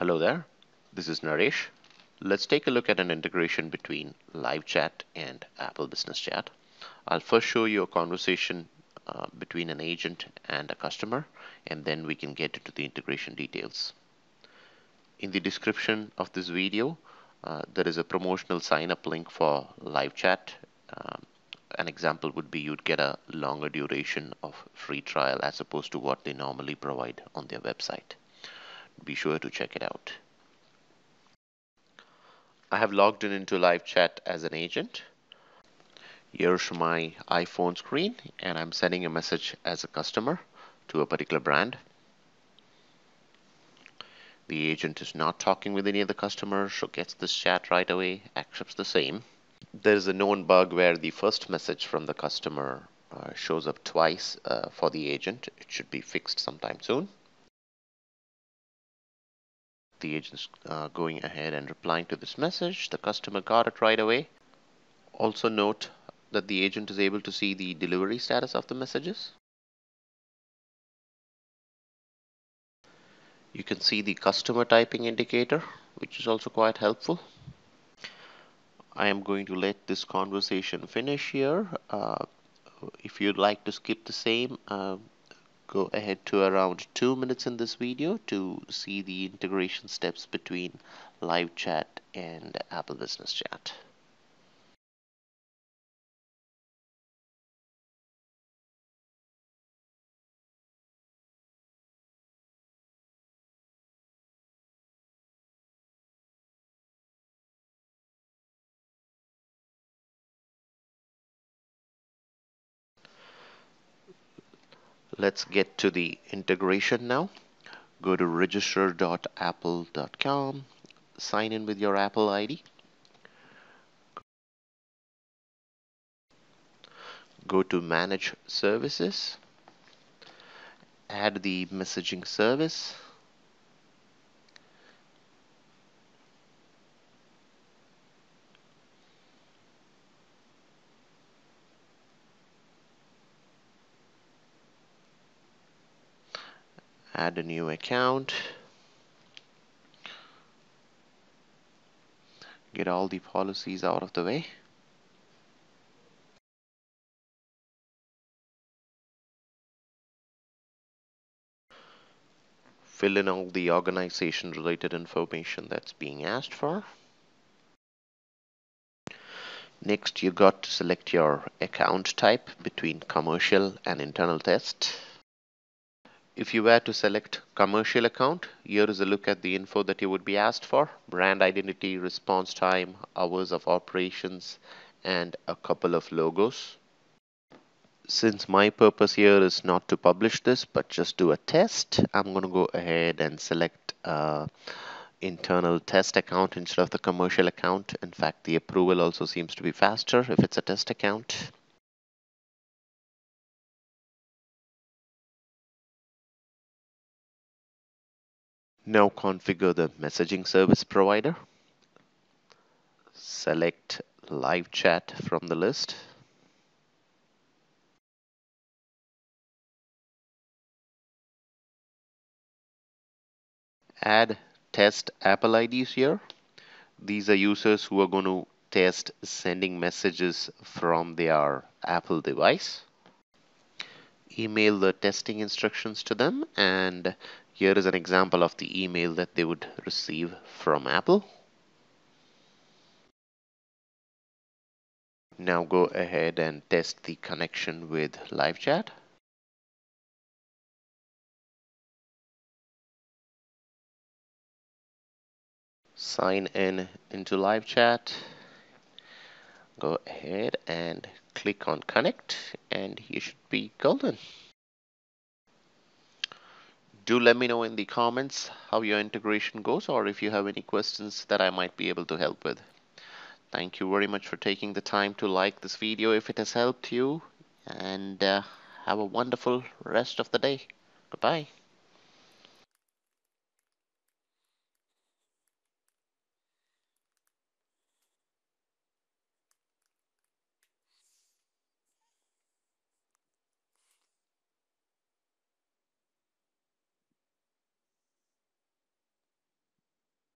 Hello there, this is Naresh. Let's take a look at an integration between live chat and Apple Business Chat. I'll first show you a conversation uh, between an agent and a customer, and then we can get into the integration details. In the description of this video, uh, there is a promotional sign up link for live chat. Um, an example would be you'd get a longer duration of free trial as opposed to what they normally provide on their website be sure to check it out. I have logged in into live chat as an agent. Here's my iPhone screen and I'm sending a message as a customer to a particular brand. The agent is not talking with any of the customers, so gets this chat right away, accepts the same. There is a known bug where the first message from the customer uh, shows up twice uh, for the agent. It should be fixed sometime soon the agent's uh, going ahead and replying to this message. The customer got it right away. Also note that the agent is able to see the delivery status of the messages. You can see the customer typing indicator, which is also quite helpful. I am going to let this conversation finish here. Uh, if you'd like to skip the same, uh, go ahead to around two minutes in this video to see the integration steps between live chat and Apple Business Chat. Let's get to the integration now. Go to register.apple.com, sign in with your Apple ID. Go to Manage Services, add the messaging service. Add a new account. Get all the policies out of the way. Fill in all the organization related information that's being asked for. Next you got to select your account type between commercial and internal test if you were to select commercial account, here is a look at the info that you would be asked for. Brand identity, response time, hours of operations, and a couple of logos. Since my purpose here is not to publish this, but just do a test, I'm going to go ahead and select uh, internal test account instead of the commercial account. In fact, the approval also seems to be faster if it's a test account. Now configure the messaging service provider. Select live chat from the list. Add test Apple IDs here. These are users who are going to test sending messages from their Apple device. Email the testing instructions to them and here is an example of the email that they would receive from Apple. Now go ahead and test the connection with live chat. Sign in into live chat. Go ahead and click on connect and you should be golden do let me know in the comments how your integration goes or if you have any questions that I might be able to help with. Thank you very much for taking the time to like this video if it has helped you and uh, have a wonderful rest of the day. Goodbye.